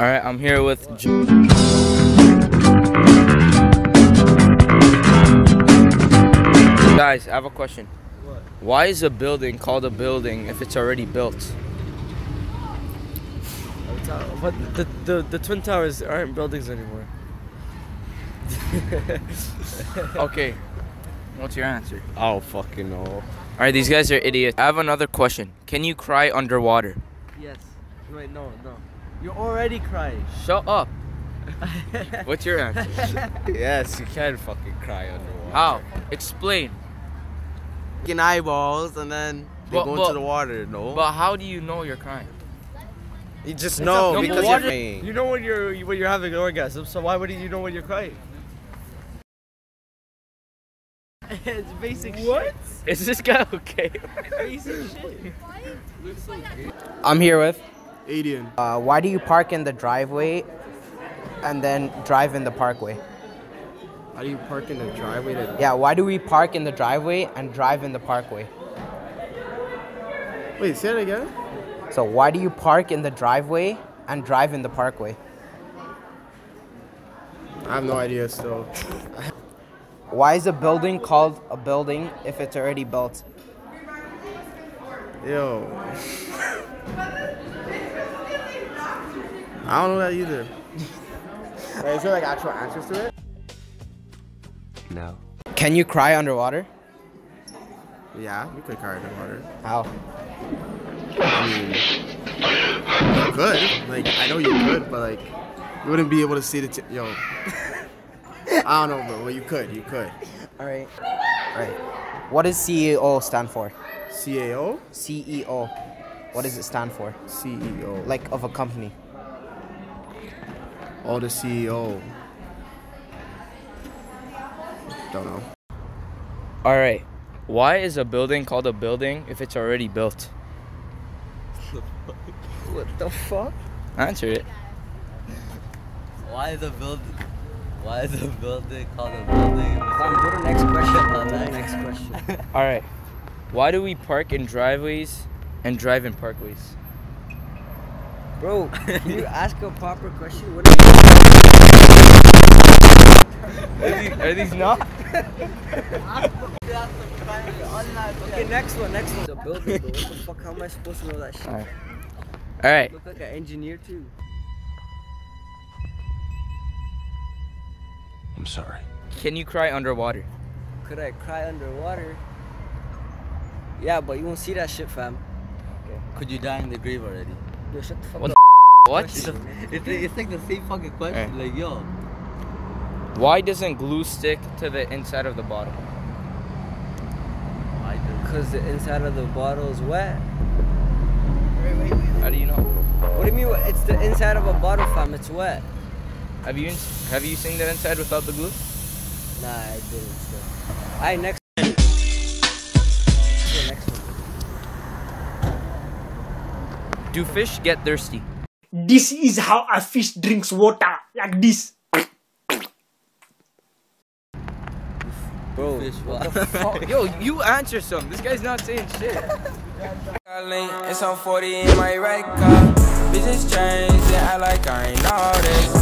All right, I'm here with. Guys, I have a question. What? Why is a building called a building if it's already built? But the, the, the Twin Towers aren't buildings anymore. Okay, what's your answer? I don't fucking know. All right, these guys are idiots. I have another question. Can you cry underwater? Yes. Wait, no, no. You're already crying. Shut up. What's your answer? Yes, you can fucking cry underwater. How? Explain. Fucking eyeballs and then they But- go but- into the water. No, But how do you know you're crying? you just It's know a- because no, you're crying. You know when you're when you're having an orgasm, so why wouldn't you know when you're crying? it's basic What? Is this guy okay? Basic shit. I'm here with. Adian. Uh, why do you park in the driveway and then drive in the parkway? How do you park in the driveway to Yeah, why do we park in the driveway and drive in the parkway? Wait, say that again? So why do you park in the driveway and drive in the parkway? I have no idea still. Why is a building called a building if it's already built? Yo. I don't know that either. Wait, is there like actual answers to it? No. Can you cry underwater? Yeah, you could cry underwater. How? I mean, you could. Like, I know you could, but like, you wouldn't be able to see the. T- Yo. I don't know, but well, you could. You could. All right. All right. What does CEO stand for? CAO? CEO. What does it stand for? CEO. Like of a company. Oh, the CEO. Don't know. All right. Why is a building called a building if it's already built? What the fuck? Answer it. Why is a building? Why is a building called a building? go to next question. Go to next question. All right. Why do we park in driveways and drive in parkways? Bro, can you ask a proper question? What Are these, are these not? Okay, next one, next one. The building, bro. What the fuck? How am I supposed to know that shit? All right. All right. Look like an engineer too. I'm sorry. Can you cry underwater? Could I cry underwater? Yeah, but you won't see that shit, fam. Okay. Could you die in the grave already? Yo, shut the fuck What up. What? It's, a, it's, like the same fucking question. Eh. Like, yo, Why doesn't glue stick to the inside of the bottle? why? Cause the inside of the bottle is wet. How do you know? What do you mean? It's the inside of a bottle, fam. It's wet. Have you have you seen that inside without the glue? Nah, I didn't. Still. Alright, next Do fish get thirsty? This is how a fish drinks water, like this. Bro, Fish what what? the fuck? Yo, you answer some. This guy's not saying shit. It's on 40 in my right car. Bitches change, they act like I ain't all this.